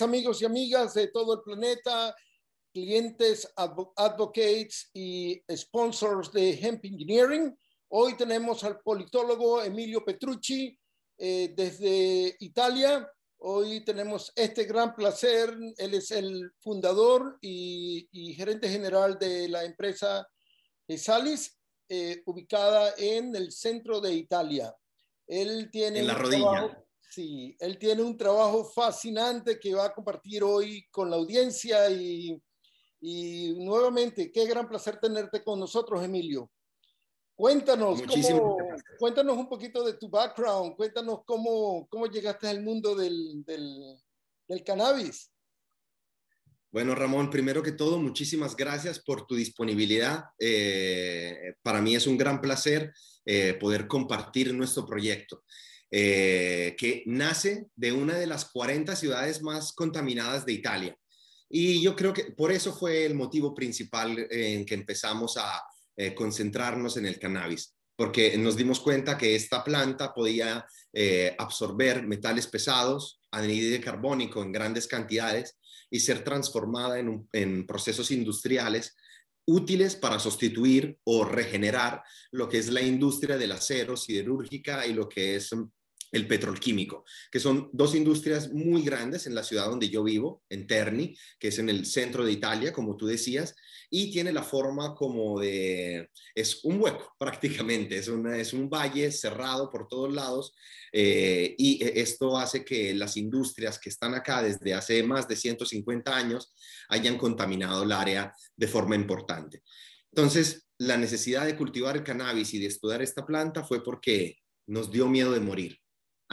amigos y amigas de todo el planeta, clientes, advocates y sponsors de Hemp Engineering. Hoy tenemos al politólogo Emilio Petrucci eh, desde Italia. Hoy tenemos este gran placer. Él es el fundador y, gerente general de la empresa Salis, eh, ubicada en el centro de Italia. Él tiene en la rodilla. Sí, él tiene un trabajo fascinante que va a compartir hoy con la audiencia y, nuevamente, qué gran placer tenerte con nosotros, Emilio. Cuéntanos, cómo, cuéntanos un poquito de tu background, cuéntanos cómo, cómo llegaste al mundo del, del, cannabis. Bueno, Ramón, primero que todo, muchísimas gracias por tu disponibilidad. Eh, para mí es un gran placer eh, poder compartir nuestro proyecto. Eh, que nace de una de las 40 ciudades más contaminadas de Italia. Y yo creo que por eso fue el motivo principal en que empezamos a eh, concentrarnos en el cannabis, porque nos dimos cuenta que esta planta podía eh, absorber metales pesados, anhídrido carbónico en grandes cantidades y ser transformada en, en procesos industriales útiles para sustituir o regenerar lo que es la industria del acero, siderúrgica y lo que es el petrolquímico, que son dos industrias muy grandes en la ciudad donde yo vivo, en Terni, que es en el centro de Italia, como tú decías, y tiene la forma como de, es un hueco prácticamente, es, una, es un valle cerrado por todos lados, eh, y esto hace que las industrias que están acá desde hace más de 150 años hayan contaminado el área de forma importante. Entonces, la necesidad de cultivar el cannabis y de estudiar esta planta fue porque nos dio miedo de morir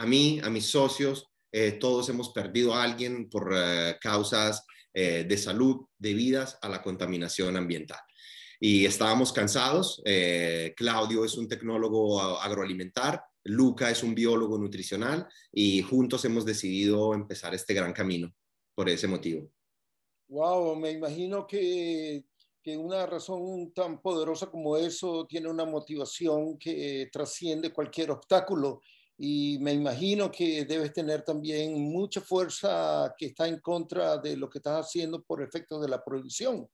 a mí, a mis socios, eh, todos hemos perdido a alguien por eh, causas eh, de salud debidas a la contaminación ambiental. Y estábamos cansados. Claudio es un tecnólogo agroalimentar, Luca es un biólogo nutricional y juntos hemos decidido empezar este gran camino por ese motivo. Wow, me imagino que, que una razón tan poderosa como eso tiene una motivación que trasciende cualquier obstáculo y me imagino que debes tener también mucha fuerza que está en contra de lo que estás haciendo por efecto de la prohibición.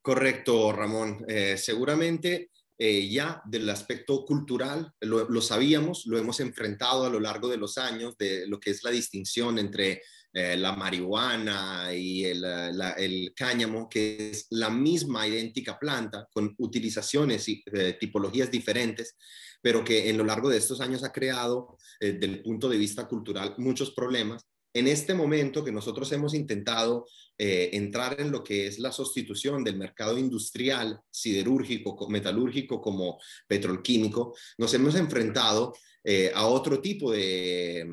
Correcto, Ramón. Eh, seguramente eh, ya del aspecto cultural lo, sabíamos, lo hemos enfrentado a lo largo de los años, de lo que es la distinción entre eh, la marihuana y el, el, cáñamo, que es la misma idéntica planta con utilizaciones y tipologías diferentes pero que en lo largo de estos años ha creado, eh, desde punto de vista cultural, muchos problemas. En este momento que nosotros hemos intentado eh, entrar en lo que es la sustitución del mercado industrial, siderúrgico, metalúrgico como petrolquímico, nos hemos enfrentado eh, a otro tipo de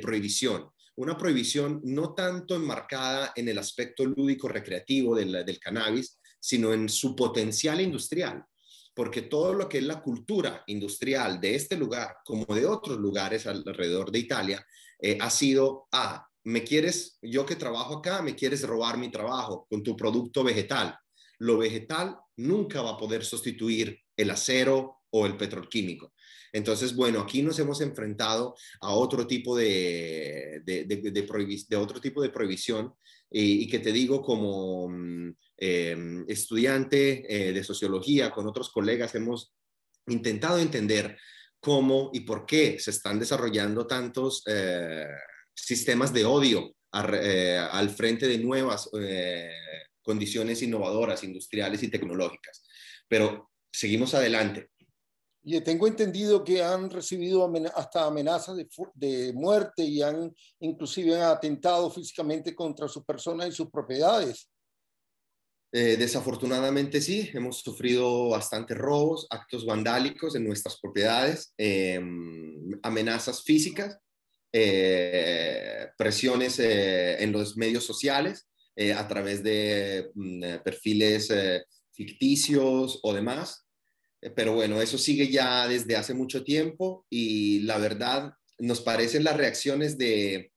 prohibición una prohibición no tanto enmarcada en el aspecto lúdico recreativo del, del, cannabis, sino en su potencial industrial porque todo lo que es la cultura industrial de este lugar, como de otros lugares alrededor de Italia, eh, ha sido, ah, me quieres, yo que trabajo acá, me quieres robar mi trabajo con tu producto vegetal. Lo vegetal nunca va a poder sustituir el acero o el petroquímico. Entonces, bueno, aquí nos hemos enfrentado a otro tipo de, de, de, otro tipo de prohibición y, que te digo como mm, em, estudiante eh, de sociología con otros colegas hemos intentado entender cómo y por qué se están desarrollando tantos eh, sistemas de odio eh, al frente de nuevas condiciones innovadoras, industriales y tecnológicas. Pero seguimos adelante. Y tengo entendido que han recibido hasta amenazas de, muerte y han inclusive atentado físicamente contra sus personas y sus propiedades. Eh, desafortunadamente sí, hemos sufrido bastantes robos, actos vandálicos en nuestras propiedades, em, amenazas físicas, eh, presiones eh, en los medios sociales a través de mm, perfiles ficticios o demás. Eh, pero bueno, eso sigue ya desde hace mucho tiempo y la verdad nos parecen las reacciones de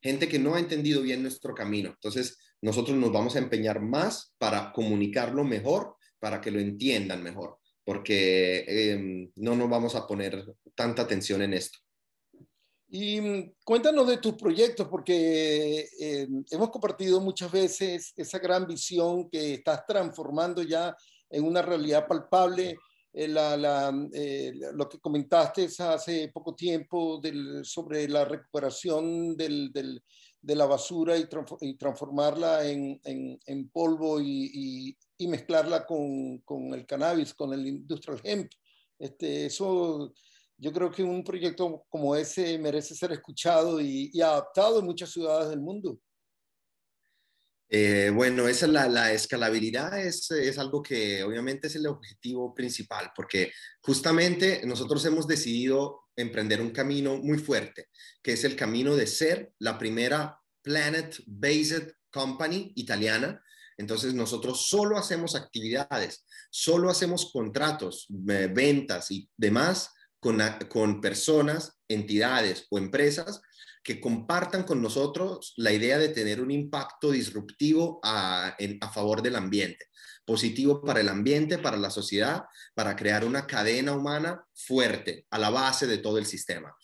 gente que no ha entendido bien nuestro camino. Entonces, nosotros nos vamos a empeñar más para comunicarlo mejor, para que lo entiendan mejor, porque em, no nos vamos a poner tanta atención en esto. Y mm, cuéntanos de tus proyectos, porque eh, hemos compartido muchas veces esa gran visión que estás transformando ya en una realidad palpable. Eh, eh, lo que comentaste hace poco tiempo sobre la recuperación de la basura y, transformarla en, polvo y, mezclarla con, el cannabis, con el industrial hemp. Este, eso yo creo que un proyecto como ese merece ser escuchado y, adaptado en muchas ciudades del mundo. Eh, bueno, esa es la, escalabilidad, es, es, algo que obviamente es el objetivo principal, porque justamente nosotros hemos decidido emprender un camino muy fuerte, que es el camino de ser la primera planet-based company italiana. Entonces nosotros solo hacemos actividades, solo hacemos contratos, eh, ventas y demás con, personas, entidades o empresas que compartan con nosotros la idea de tener un impacto disruptivo a, favor del ambiente, positivo para el ambiente, para la sociedad, para crear una cadena humana fuerte a la base de todo el sistema.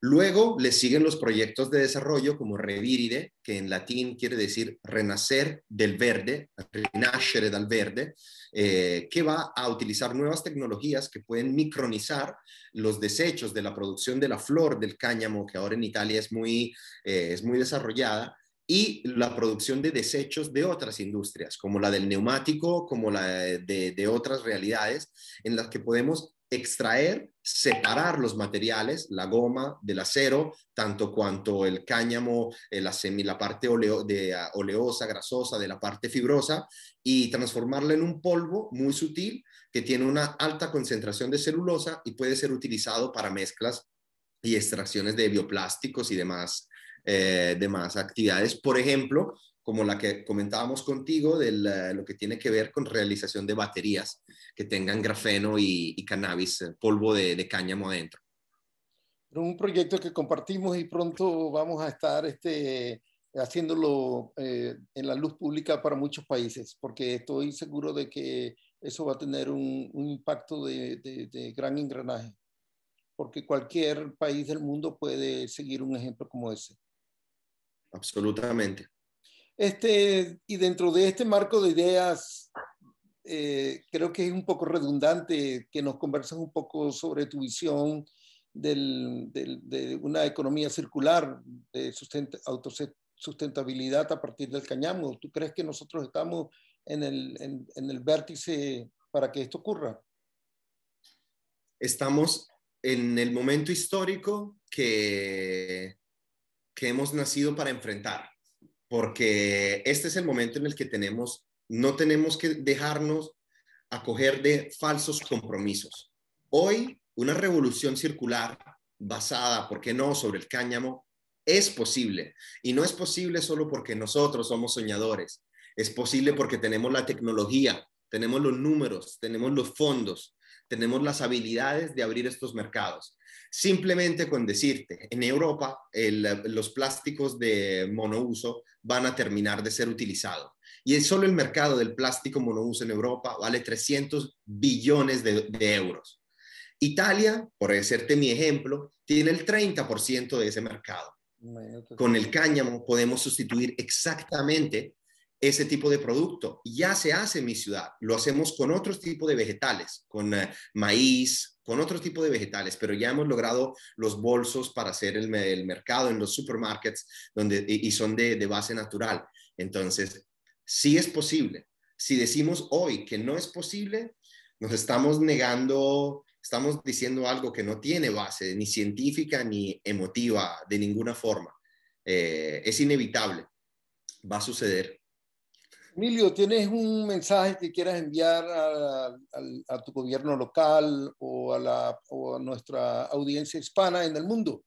Luego le siguen los proyectos de desarrollo como Reviride, que en latín quiere decir renacer del verde, rinascere dal verde, eh, que va a utilizar nuevas tecnologías que pueden micronizar los desechos de la producción de la flor del cáñamo, que ahora en Italia es muy, eh, es muy desarrollada, y la producción de desechos de otras industrias, como la del neumático, como la de, de otras realidades, en las que podemos extraer, separar los materiales, la goma del acero, tanto cuanto el cáñamo, eh, la, semi, parte ah, oleosa, grasosa, de la parte fibrosa, y transformarla en un polvo muy sutil que tiene una alta concentración de celulosa y puede ser utilizado para mezclas y extracciones de bioplásticos y demás, eh, demás actividades. Por ejemplo, como la que comentábamos contigo de lo que tiene que ver con realización de baterías que tengan grafeno y, cannabis, eh, polvo de, cáñamo adentro. Un proyecto que compartimos y pronto vamos a estar este, haciéndolo eh, en la luz pública para muchos países, porque estoy seguro de que eso va a tener un, impacto de, de, gran engranaje, porque cualquier país del mundo puede seguir un ejemplo como ese. Absolutamente. Este, y dentro de este marco de ideas, eh, creo que es un poco redundante que nos converses un poco sobre tu visión de una economía circular, de autosustentabilidad a partir del cañamo. ¿Tú crees que nosotros estamos en el, en el vértice para que esto ocurra? Estamos en el momento histórico que, que hemos nacido para enfrentar porque este es el momento en el que tenemos, no tenemos que dejarnos acoger de falsos compromisos. Hoy, una revolución circular basada, ¿por qué no?, sobre el cáñamo, es posible. Y no es posible solo porque nosotros somos soñadores. Es posible porque tenemos la tecnología, tenemos los números, tenemos los fondos, tenemos las habilidades de abrir estos mercados. Simplemente con decirte, en Europa los plásticos de monouso van a terminar de ser utilizados. Y es solo el mercado del plástico monouso en Europa vale 300 billones de, de euros. Italia, por hacerte mi ejemplo, tiene el 30% de ese mercado. Con el cáñamo podemos sustituir exactamente ese tipo de producto. Ya se hace en mi ciudad. Lo hacemos con otros tipos de vegetales, con eh, maíz, con otro tipo de vegetales, pero ya hemos logrado los bolsos para hacer el, mercado en los supermarkets donde, y, son de, de base natural. Entonces, sí es posible. Si decimos hoy que no es posible, nos estamos negando, estamos diciendo algo que no tiene base ni científica ni emotiva de ninguna forma. Eh, es inevitable, va a suceder. Emilio, ¿tienes un mensaje que quieras enviar a, tu gobierno local o a, la, nuestra audiencia hispana en el mundo?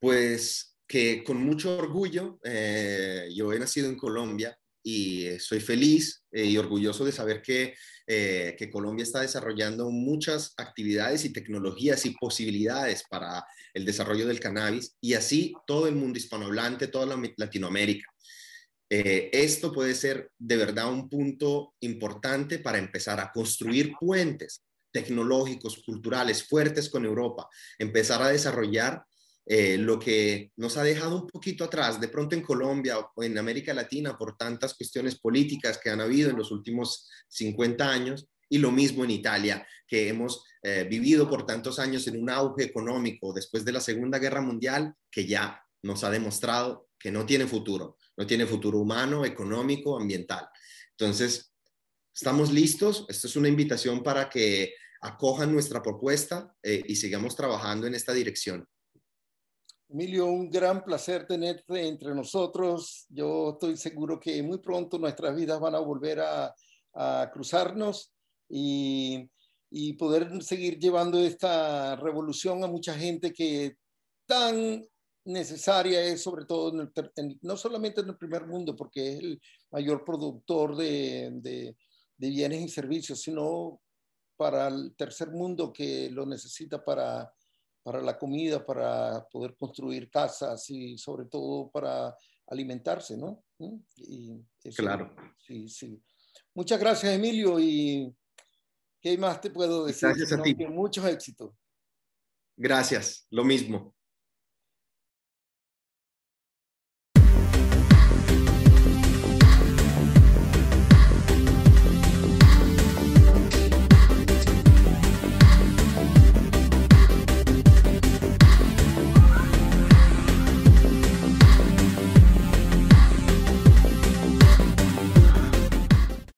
Pues que con mucho orgullo, eh, yo he nacido en Colombia y soy feliz eh, y orgulloso de saber que, eh, que, Colombia está desarrollando muchas actividades y tecnologías y posibilidades para el desarrollo del cannabis y así todo el mundo hispanohablante, toda Latinoamérica. Eh, esto puede ser de verdad un punto importante para empezar a construir puentes, tecnológicos, culturales fuertes con Europa, empezar a desarrollar eh, lo que nos ha dejado un poquito atrás, de pronto en Colombia o en América Latina, por tantas cuestiones políticas que han habido en los últimos 50 años, y lo mismo en Italia, que hemos eh, vivido por tantos años en un auge económico después de la Segunda Guerra Mundial, que ya nos ha demostrado que no tiene futuro, no tiene futuro humano, económico, ambiental. Entonces, estamos listos. Esto es una invitación para que acojan nuestra propuesta eh, y sigamos trabajando en esta dirección. Emilio, un gran placer tenerte entre nosotros. Yo estoy seguro que muy pronto nuestras vidas van a volver a, cruzarnos y, poder seguir llevando esta revolución a mucha gente que tan necesaria es, sobre todo, no solamente en el primer mundo, porque es el mayor productor de, de bienes y servicios, sino para el tercer mundo que lo necesita para para la comida, para poder construir casas y sobre todo para alimentarse, ¿no? ¿Mm? Y claro. Sí, sí. Muchas gracias, Emilio, y ¿qué más te puedo decir? Gracias a ti. Muchos éxitos. Gracias, lo mismo.